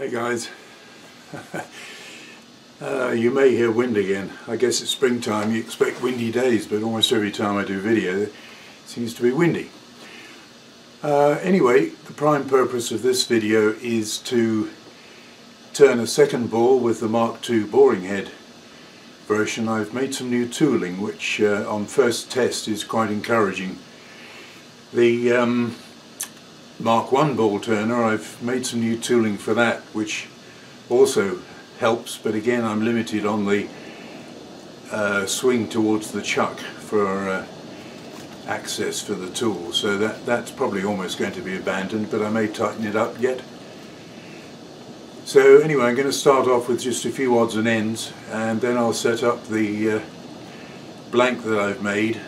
Hey guys, uh, you may hear wind again. I guess it's springtime, you expect windy days, but almost every time I do video it seems to be windy. Uh, anyway, the prime purpose of this video is to turn a second bore with the Mark II boring head version. I've made some new tooling which uh, on first test is quite encouraging. The um, Mark 1 ball turner, I've made some new tooling for that which also helps but again I'm limited on the uh, swing towards the chuck for uh, access for the tool so that that's probably almost going to be abandoned but I may tighten it up yet. So anyway I'm going to start off with just a few odds and ends and then I'll set up the uh, blank that I've made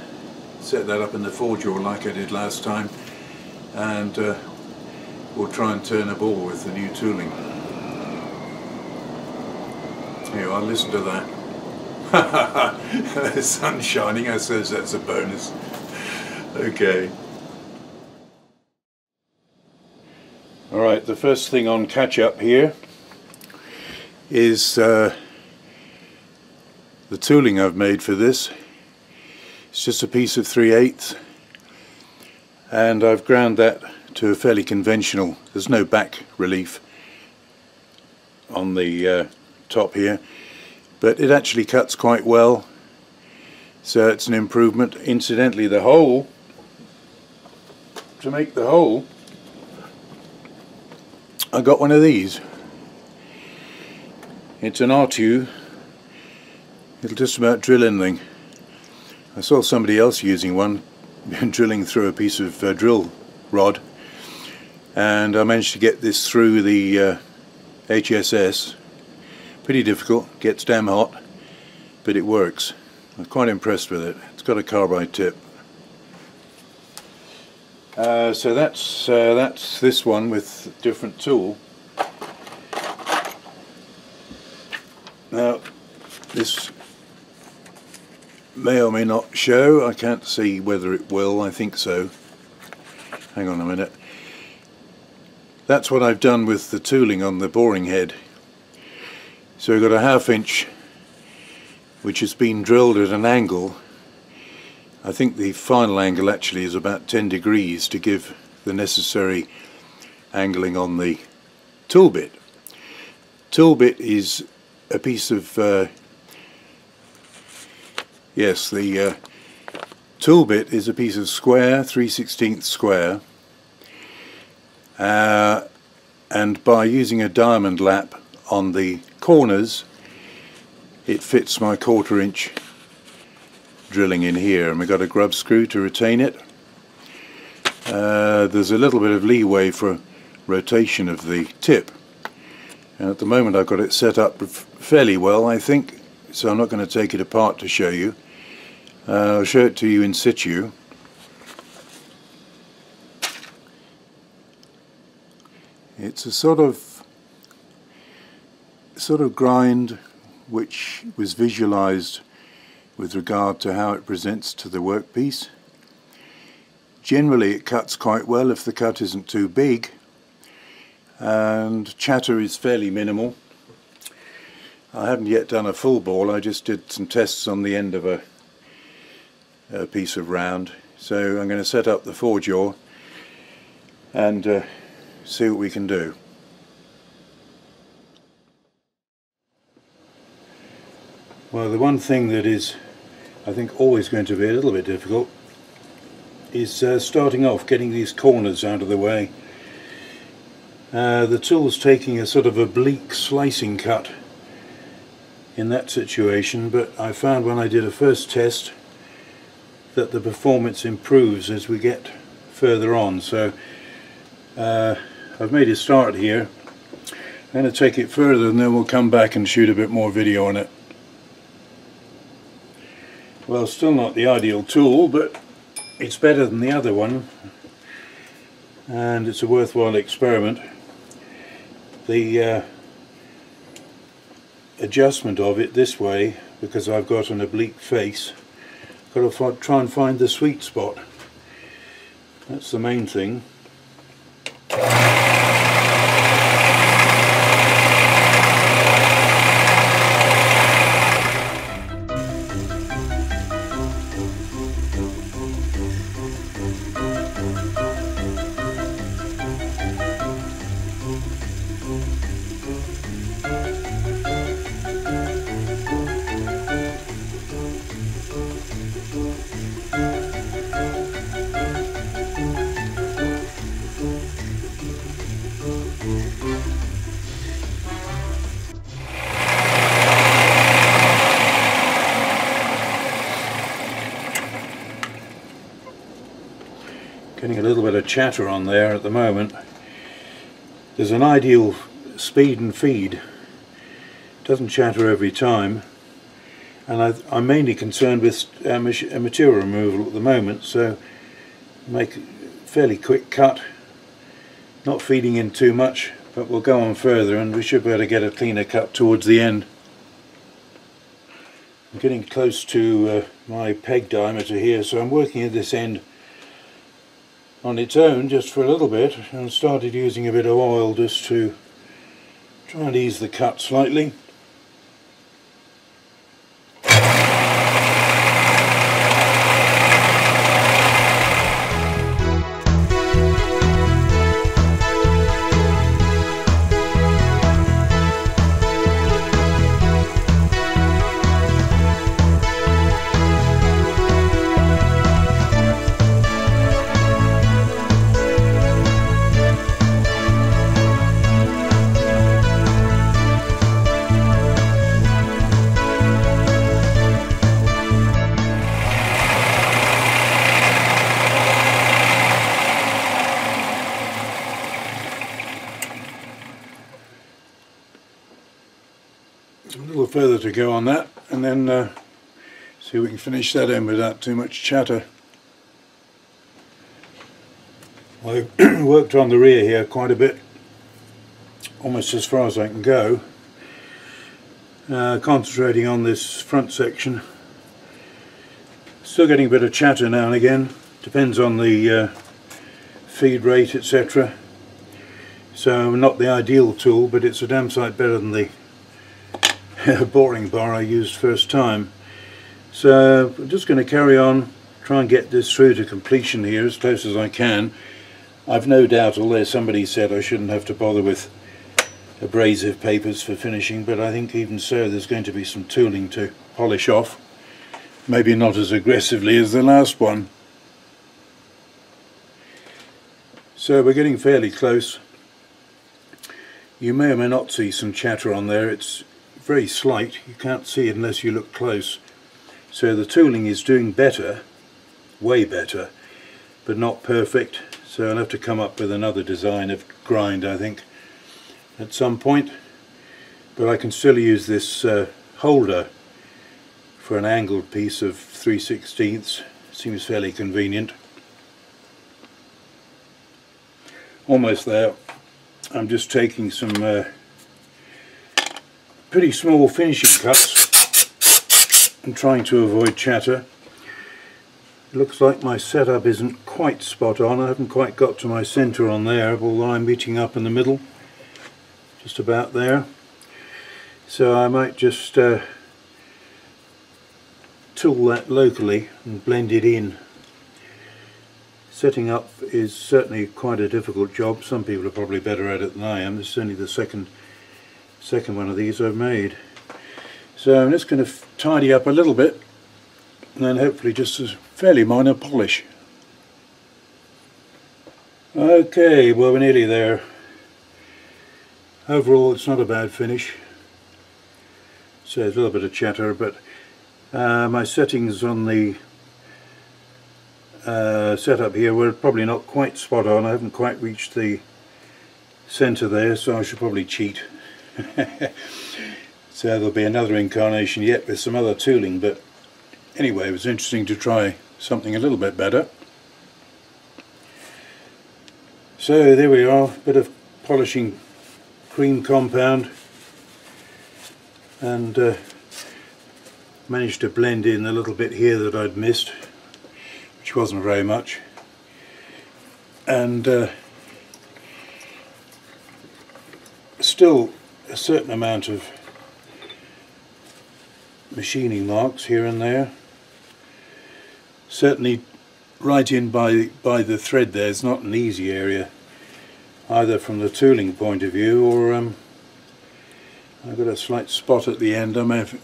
set that up in the four-jaw like I did last time and uh, we'll try and turn a ball with the new tooling. Here, I'll listen to that. the sun's shining, I suppose that's a bonus. Okay. Alright, the first thing on catch up here is uh, the tooling I've made for this. It's just a piece of 3 8 and I've ground that to a fairly conventional, there's no back relief on the uh, top here but it actually cuts quite well so it's an improvement. Incidentally the hole, to make the hole I got one of these. It's an R2 it'll just about drill anything. I saw somebody else using one drilling through a piece of uh, drill rod. And I managed to get this through the uh, HSS pretty difficult gets damn hot but it works. I'm quite impressed with it. It's got a carbide tip. Uh, so that's uh, that's this one with different tool. Now this may or may not show I can't see whether it will I think so hang on a minute that's what I've done with the tooling on the boring head. So we've got a half inch which has been drilled at an angle. I think the final angle actually is about 10 degrees to give the necessary angling on the tool bit. Tool bit is a piece of uh, yes the uh, tool bit is a piece of square 3 16th square. Uh, and by using a diamond lap on the corners it fits my quarter inch drilling in here. And we've got a grub screw to retain it. Uh, there's a little bit of leeway for rotation of the tip. And at the moment I've got it set up fairly well I think so I'm not going to take it apart to show you uh, I'll show it to you in situ It's a sort of sort of grind which was visualized with regard to how it presents to the workpiece. Generally it cuts quite well if the cut isn't too big and chatter is fairly minimal. I haven't yet done a full ball, I just did some tests on the end of a, a piece of round. So I'm going to set up the four jaw and uh, see what we can do. Well the one thing that is I think always going to be a little bit difficult is uh, starting off getting these corners out of the way. Uh, the tool's taking a sort of oblique slicing cut in that situation but I found when I did a first test that the performance improves as we get further on so uh, I've made a start here. I'm going to take it further and then we'll come back and shoot a bit more video on it. Well, still not the ideal tool, but it's better than the other one and it's a worthwhile experiment. The uh, adjustment of it this way, because I've got an oblique face, got to try and find the sweet spot. That's the main thing. Getting a little bit of chatter on there at the moment. There's an ideal speed and feed. It doesn't chatter every time. And I, am mainly concerned with uh, material removal at the moment, so make a fairly quick cut. Not feeding in too much, but we'll go on further and we should be able to get a cleaner cut towards the end. I'm getting close to uh, my peg diameter here, so I'm working at this end on its own just for a little bit and started using a bit of oil just to try and ease the cut slightly. To go on that and then uh, see if we can finish that in without too much chatter. I worked on the rear here quite a bit, almost as far as I can go, uh, concentrating on this front section. Still getting a bit of chatter now and again, depends on the uh, feed rate etc. So not the ideal tool but it's a damn sight better than the boring bar I used first time. So I'm just going to carry on, try and get this through to completion here as close as I can. I've no doubt, although somebody said I shouldn't have to bother with abrasive papers for finishing, but I think even so there's going to be some tooling to polish off. Maybe not as aggressively as the last one. So we're getting fairly close. You may or may not see some chatter on there. It's very slight, you can't see it unless you look close. So the tooling is doing better, way better, but not perfect. So I'll have to come up with another design of grind I think at some point. But I can still use this uh, holder for an angled piece of 3 16ths. Seems fairly convenient. Almost there. I'm just taking some uh, pretty small finishing cuts and trying to avoid chatter. It looks like my setup isn't quite spot on. I haven't quite got to my centre on there, although I'm meeting up in the middle, just about there. So I might just uh, tool that locally and blend it in. Setting up is certainly quite a difficult job. Some people are probably better at it than I am. This is only the second second one of these I've made. So I'm just going to tidy up a little bit and then hopefully just a fairly minor polish. Okay, well we're nearly there. Overall it's not a bad finish. So there's a little bit of chatter but uh, my settings on the uh, setup here were probably not quite spot on. I haven't quite reached the centre there so I should probably cheat so there'll be another incarnation yet with some other tooling but anyway it was interesting to try something a little bit better. So there we are bit of polishing cream compound and uh, managed to blend in a little bit here that I'd missed which wasn't very much. And uh, still a certain amount of machining marks here and there. Certainly right in by, by the thread there is not an easy area either from the tooling point of view or um, I've got a slight spot at the end. I may have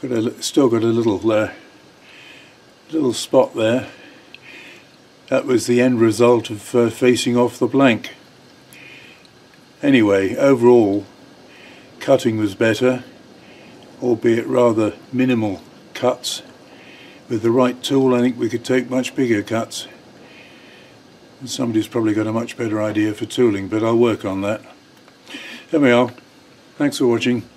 got a, still got a little uh, little spot there. That was the end result of uh, facing off the blank. Anyway, overall cutting was better albeit rather minimal cuts with the right tool I think we could take much bigger cuts Somebody's probably got a much better idea for tooling, but I'll work on that. There we are. Thanks for watching.